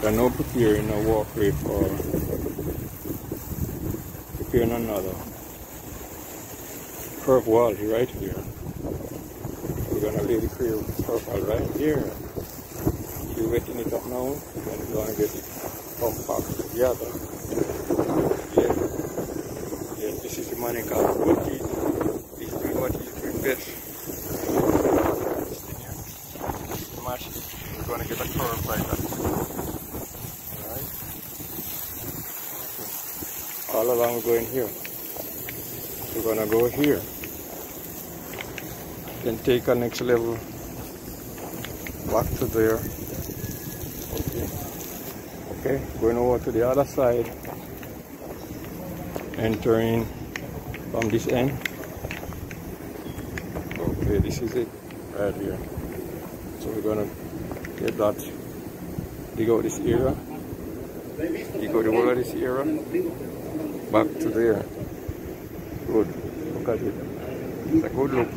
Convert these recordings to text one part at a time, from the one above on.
They're now preparing a walkway for preparing another curve wall right here. We're gonna lay the curve wall right here. We're wetting it up now, and we're gonna get it back together. Yeah. Yeah, this is the money called Bookie. He's doing what. This thing here. Smash it. We're gonna get a curve right up. All along going here. We're gonna go here. Then take a next level back to there. Okay. Okay, going over to the other side. Entering from this end. Okay, this is it right here. So we're gonna get that, dig out this area, dig out the wall of this area back to there. Good. Look at it. It's a good look.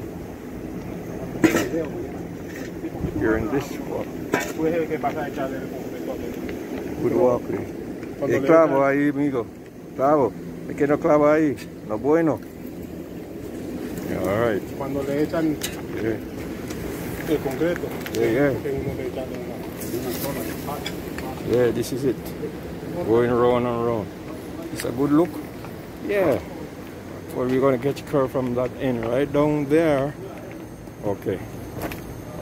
Here in this walk. Good walkway. Eh, clavo ahí, amigo. Clavo. Es que no clavo ahí. No bueno. Yeah, all right. Cuando le echan Yeah. el concreto, Yeah, yeah. que uno le echa una, una zona. Yeah, this is it. Going round and round. It's a good look. Yeah. Well, we're gonna get curve from that end right down there. Okay.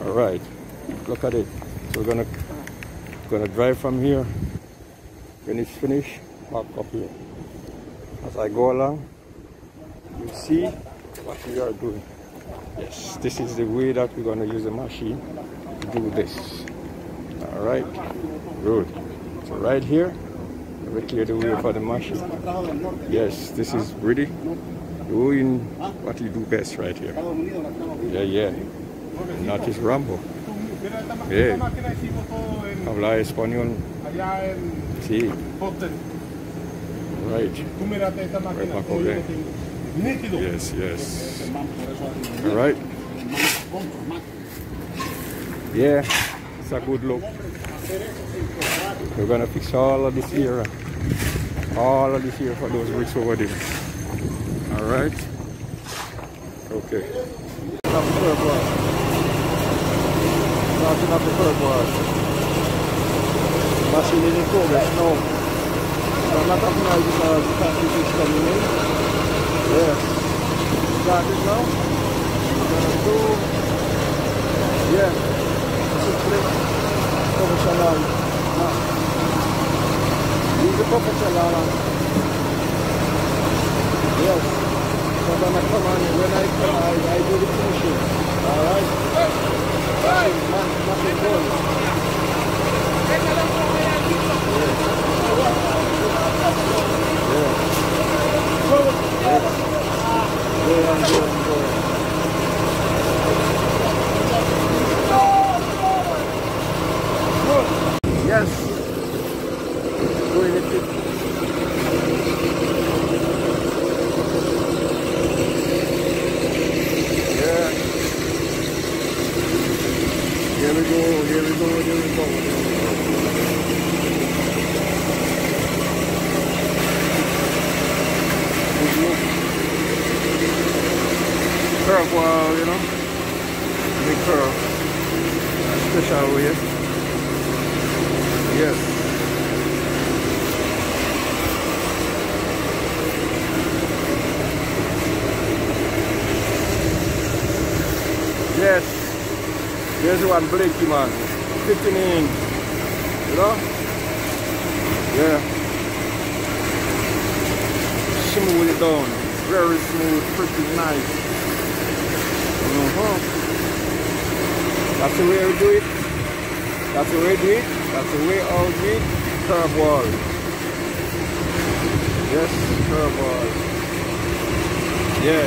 All right. Look at it. So we're gonna gonna drive from here. When it's finished, park up here. As I go along, you see what we are doing. Yes, this is the way that we're gonna use the machine to do this. All right. Good. So right here, we clear the way for the machine. Yes, this is really doing what you do best right here. Yeah, yeah. That is Rambo. Yeah. Habla español. Sí, right. Nítido. Yes, yes. All right. Yeah, it's a good look. We're gonna fix all of this here. All of this here for those bricks over there. All right. Okay. Starting up the curb wall. Machine in progress now. I'm not talking now the concrete is coming in. Yes. Now. Gonna do yeah. Simple. Professional. Ah. Use the professional. Yes. So when I come on, when I come, I, I do the finishing. Alright? Nothing, man, nothing goes. Yeah. Yeah, I'm good, I'm good. Yes. Doing it. Yeah. Here we go, here we go, here we go. Here. Curve wall, you know. Big curve. Special way. Yes. Yes. Here's one Blakey man. 15 in. You know? Yeah. Smooth it down. Very smooth, pretty nice. Uh-huh. That's the way we do it. That's the way we do it. That's the way I'll do it. Curve wall. Yes, curve wall. Yeah.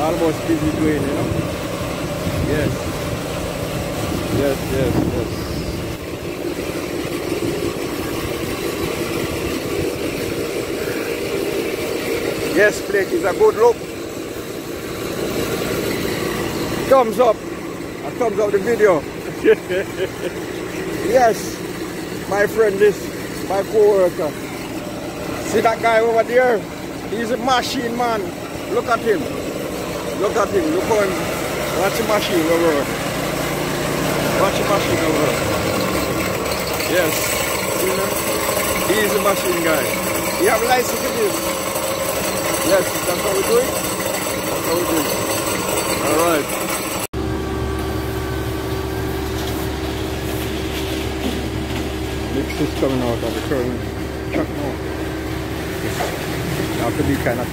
Almost busy doing, you know? Yes. Yes, yes, yes. Yes, Blake is a good look. Thumbs up. A thumbs up the video. yes. my friend this, my co-worker. See that guy over there? He's a machine man. Look at him. Look at him. Look on. Watch the machine over. Watch the machine over. Yes. See him? He's a machine guy. You have license for this? Yes, that's how we do it? That's how we do it. Alright. Is coming out of the current truck now. It have to be kind of.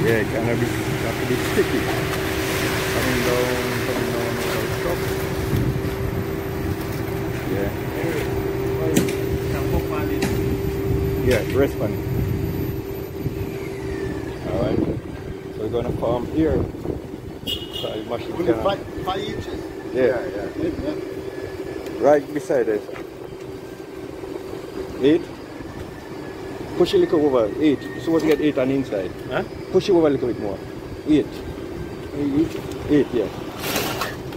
Yeah, it kind of be, have to be sticky. Coming down, coming down the truck. Yeah. Yeah, rest on Alright. So we're gonna farm here. So I must Only kinda- five, five inches. Yeah, yeah. Yeah, yeah. Right beside it. Eight. Push it a little over. Eight. You're supposed get eight on the inside. Huh? Push it over a little bit more. Eight. Eight. Eight, yeah.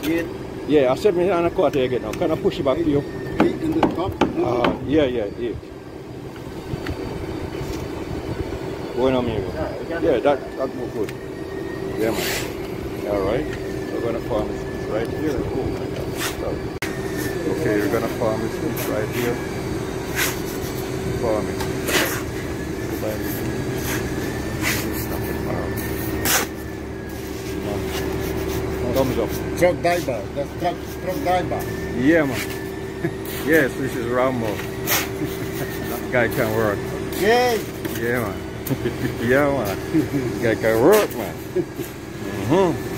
Eight. Yeah, I said me and a quarter again now. Can I push it back to you? Eight in the top. Uh, yeah, yeah, eight. Going on, amigo. Yeah, that, that move good. Yeah, man. Alright. We're gonna farm this right here. Oh my god. Okay, we're gonna farm this right here. Farm it. Goodbye. Stop it, farm. Come on. Thumbs up. Truck diver. That's truck, truck diver. Yeah, man. yes, this is Rambo. that guy can work. Yay! Yeah, man. yeah, man. This guy can work, man. Mm-hmm.